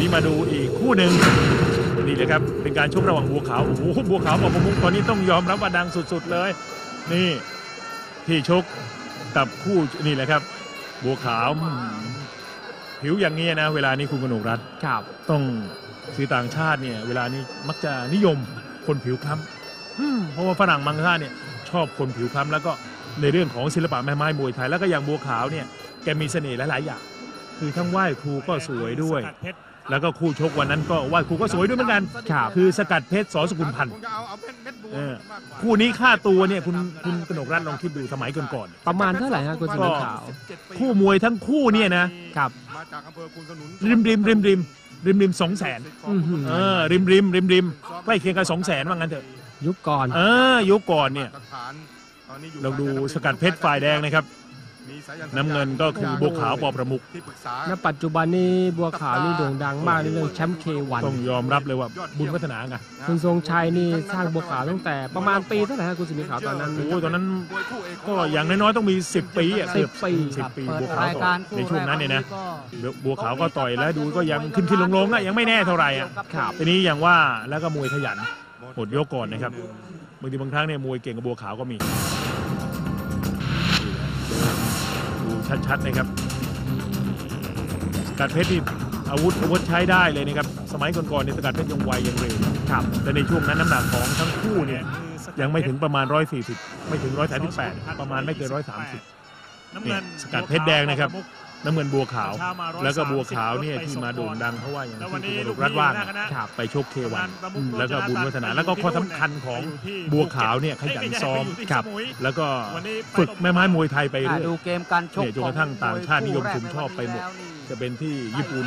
นี้มาดูอีกคู่หนึ่งนี่เลยครับเป็นการชกระหว่างบัวขาวโอ้โหบัวขาวกับประมุกตอนนี้ต้องยอมรับว่าดังสุดๆเลย นี่ที่ชกกับคู่นี่แหละครับบัวขาวอืมผิวอย่างนี้นะ เวลานี้คุณกนกรัฐครับต้องคือต่างชาติเนี่ย เวลานี้มักจะนิยมคนผิวคล้ำอืมเพราะว่าฝรั่งบางชาติเนี่ยชอบคนผิวคล้ำแล้วก็ในเรื่องของศิลปะแม่ไม้มวยไทยแล้วก็อย่างบัวขาวเนี่ยแกมีเสน่ห์หลาย ๆ อย่าง คือทั้งไหว้ครูก็สวยด้วย แล้วก็คู่ชกวันนั้นก็ไหว้ครูก็สวยด้วยเหมือนกันครับคือสกัดเพชรสอสกุลพันธ์คงจะเอาเอาเม็ดเม็ดบัวเออมากกว่าคู่นี้ค่าตัวเนี่ยคุณคุณกนกรัฐลองคิดดูสมัยก่อนประมาณเท่าไหร่ฮะคุณสมิงขาวๆคู่มวยทั้งคู่เนี่ยนะครับมาจากอำเภอคุณขนุนริมริมริมริมริมริมสองแสนอื้อหือ เออริมริมริมริมใกล้เคียงกับสองแสนว่างั้นเถอะยุคก่อน เออยุคก่อนเนี่ยมาตรฐานตอนนี้อยู่เราดูสกัดเพชรฝ่ายแดงนะครับมีสายั น้ำเงินก็คือบัวขาวปอประมุกที่ปรึกษาณปัจจุบันนี้บัวขาวนี่โด่งดังมากในเรื่องแชมป์เควันต้องยอมรับเลยว่าบุญพัฒนาไงคุณทรงชัยนี่สร้างบัวขาวตั้งแต่ประมาณปีเท่าไหร่ฮะคุณสมิงขาวตอนนั้นโอ้ยตอนนั้นมวยคู่เอกขก็งเรอย่างน้อยๆต้องมี 10 ปีอะสิบปีสิบปีเปิดบัวขาวรายต่กาอรคู่ในช่วงนั้นเนี่ยนะแรกบัวขาวก็ต่อยแล้วดูก็ยังขึ้นขึ้นลงลงๆอะยังไม่แน่เท่าไหร่อะครับทีนี้อย่างว่าแล้วก็มวยขยันหมดยกก่อนนะครับบางทีบางครั้งเนี่ยมวยเก่งกับบัวขาวก็มี ชัดๆนะครับสกัดเพชรนี่อาวุธอาวุธใช้ได้เลยนะครับสมัยก่อนๆเนี่ยสกัดเพชรยังไวยังเร็วครับแต่ในช่วงนั้นน้ำหนักของทั้งคู่เนี่ยยังไม่ถึงประมาณ 140 ไม่ถึง 138 ประมาณไม่เกิน 130 น้ำเงินสกัดเพชรแดงนะครับ น้ำเงินบัวขาวเช้มา130แล้วก็บัวขาวเนี่ยที่มาโด่งดังเพราะว่าอย่างแล้ววันที่นี้คุณลูกกรัฐว่าพี่นะหัวหน้าคณะครับไปชกเควันประมุขแล้วก็บุญวัฒนาแล้วก็ข้อสำคัญของบัวขาวเนี่ยขยันซ้อมครับ แล้วก็วันนี้ฝึกแม่ไม้มวยไทยไปอ่าเรื่อยดูเกมการชกเนี่ยจนกระทั่งต่างชาตินิยมชมชอบไปหมดจะเป็นที่ญี่ปุ่น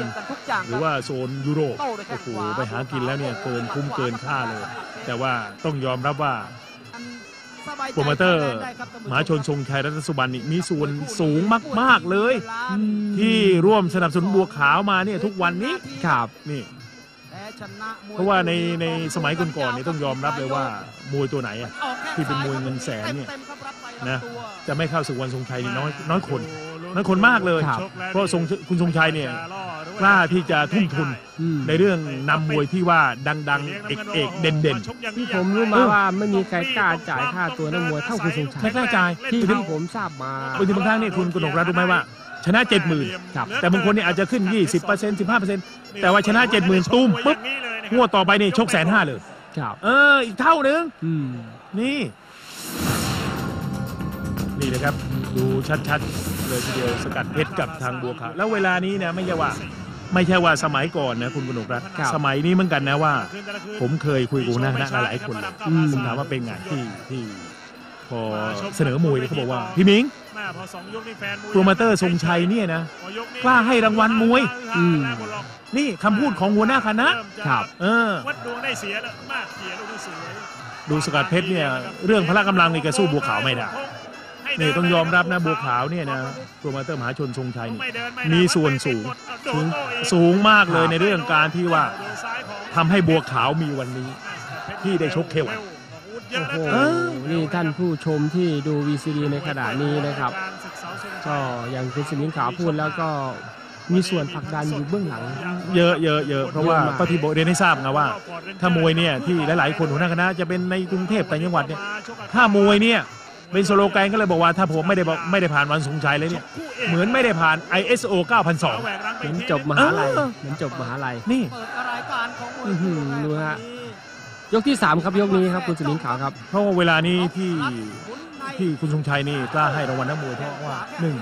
หรือว่าโซนยุโรปโอ้โหไปหากินแล้วเนี่ยเกินคุ้มเกินค่าเลย แต่ว่าต้องยอมรับว่า โปรโมเตอร์มหาชนทรงชัยรัตนสุบรรณนี่มีส่วนสูงมาก ๆ เลย ที่ร่วมสนับสนุนบัวขาวมาเนี่ยทุกวันนี้ครับนี่เพราะว่าในในสมัยก่อนๆเนี่ยต้องยอมรับเลยว่ามวยตัวไหนอะที่เป็นมวยเงินแสนเนี่ยนะจะไม่เข้าสู่วันทรงชัยนี่น้อยน้อยคนน้อยคนมากเลยครับเพราะทรงคุณทรงชัยเนี่ย กล้าที่จะทุ่มทุนอืม ในเรื่องนำมวยที่ว่าดังๆ เอกเอกๆเด่น ที่ผมรู้มาว่าไม่มีใครกล้าจ่ายค่าตัวนักมวยเท่าคุณทรงชัๆยไม่กล้าจ่าย ที่บางทีผมทราบมาบางทีบางครั้งเนี่ยคุณกนกรัฐรู้ไหมว่า ชนะ 70,000 ครับ แต่บางคนเนี่ยอาจจะขึ้น 20% 15%แต่ว่าชนะ 70,000 ตุ้มปุ๊บงวดต่อไปนี่ชกแสนห้าเลย ครับเออ อีกเท่านึง อืมนี่ นี่นะครับ ดูชัดๆ เลยทีเดียวสกัดเพชรกับทางบัวขาวแล้วเวลานี้นะไม่ใช่ว่า ไม่ใช่ว่าสมัยก่อนนะคุณกนกรัฐครับสมัยนี้เหมือนกันนะว่า ผมเคยคุยกับหัวหน้าคณะหลายๆคนเลยอืม ผมถามว่าเป็นไงที่ที่พอเสนอมวยเนี่ยเขาบอกว่าพี่มิงโปรโมเตอร์ทรงชัยเนี่ยนะกล้าให้รางวัลมวย อืม นี่คำพูดของหัวหน้าคณะ ครับ เออ วัดดวงได้เสียแล้วมากเสียลูกนี้สวยดูสกัดเพชรเนี่ย เรื่องพละกำลังนี่แกสู้บัวขาวไม่ได้ นี่ต้องยอมรับนะบัวขาวเนี่ยนะโปรโมเตอร์มหาชนทรงชัยนี่ไม่เดินไได้มีส่วนสูงสูงสูงมากเลยในเรื่องการที่ว่าทำให้บัวขาวมีวันนี้ ที่ได้ชกเทวันโอ้โหเออนี่ท่านผู้ชมที่ดู VCD ในขณะนี้นะครับ ก็อย่างคุณสมิงขาวพูดแล้วก็มีส่วนผลักดันอยู่เบื้องหลัง เยอะเยอะเยอะเพราะว่าเยอะมากก็ที่บอกเรียนให้ทราบไงว่า ถ้ามวยเนี่ยที่หลาย ๆ คนหัวหน้าคณะจะเป็นในกรุงเทพต่างจังหวัดเนี่ยถ้ามวยเนี่ย เป็นสโลแกนก็เลยบอกว่าถ้าผมไม่ได้บอกไม่ได้ผ่านวันสงชัยเลยเนี่ย เหมือนไม่ได้ผ่าน ISO 9002 เหมือนจบมหาลัยเออ เหมือนจบมหาลัยนี่ เปิดรายการของมวยอื้อหือดูฮะ ยกที่ 3 ครับยกนี้ครับคุณสมิงขาวครับ เพราะว่าเวลานี้ที่ที่คุณทรงชัยนี่กล้าให้รางวัลนักมวยเพราะว่าหนึ่ง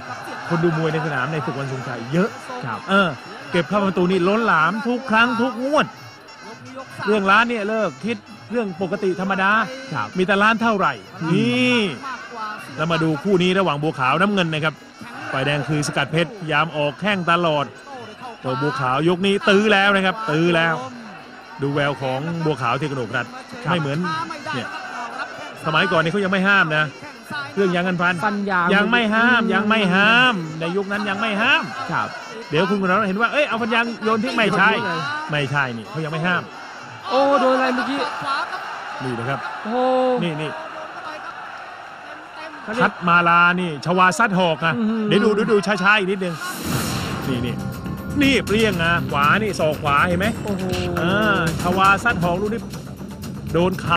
คนดูมวยในสนามในศึกวันทรงชัยเยอะครับ เออเก็บเข้าประตูนี่ล้นหลามทุกครั้งทุกงวด เรื่องร้านเนี่ยเลิกคิด เรื่องปกติธรรมดา ครับ มีแต่ร้านเท่าไหร่ นี่แล้วมาดูคู่นี้ระหว่างบัวขาวน้ำเงินนะครับฝ่ายแดงคือสกัดเพชรยามออกแข้งตลอดตัวบัวขาว ยกนี้ตื้อแล้วนะครับ ตื้อแล้ว ดูแววของบัวขาวที่กระโดดรัดไม่เหมือนเนี่ยสมัยก่อนนี่เขายังไม่ห้ามนะเรื่องยางกันฟันฟันยางยังไม่ห้ามยังไม่ห้าม ในยุคนั้นยังไม่ห้าม ครับ เดี๋ยวคุณกนกเห็นว่าเอ้ยเอาฟันยางโยนทิ้งไม่ใช่ ไม่ใช่นี่เขายังไม่ห้าม โอ้โดนอะไรเมื่อกี้นี่นะครับ โอ้นี่นี่เขาเรียชักดมาลานี่ชวาซัดหอกนะอื้อหือ เดี๋ยวดูดูดูช้าๆอีกนิดนึงนี่นี่นี่เปรี้ยงนะขวานี่ศอกขวาเห็นไหมโอ้โห อ่าชวาซัดหอกลูกนี้โดนขา